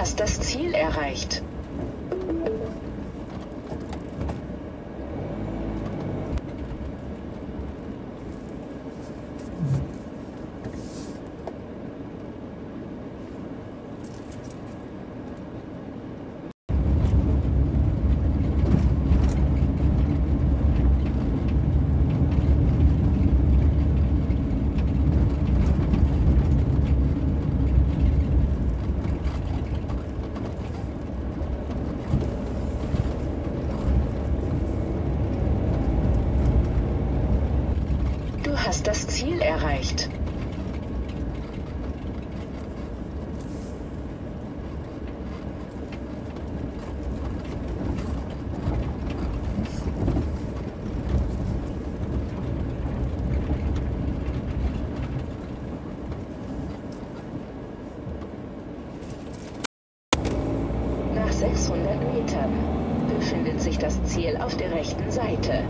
hast das Ziel erreicht. Du hast das Ziel erreicht. Nach 600 Metern befindet sich das Ziel auf der rechten Seite.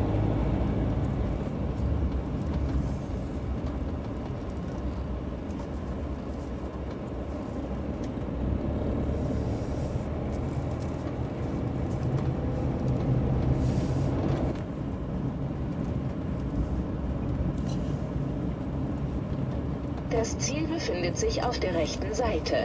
Das Ziel befindet sich auf der rechten Seite.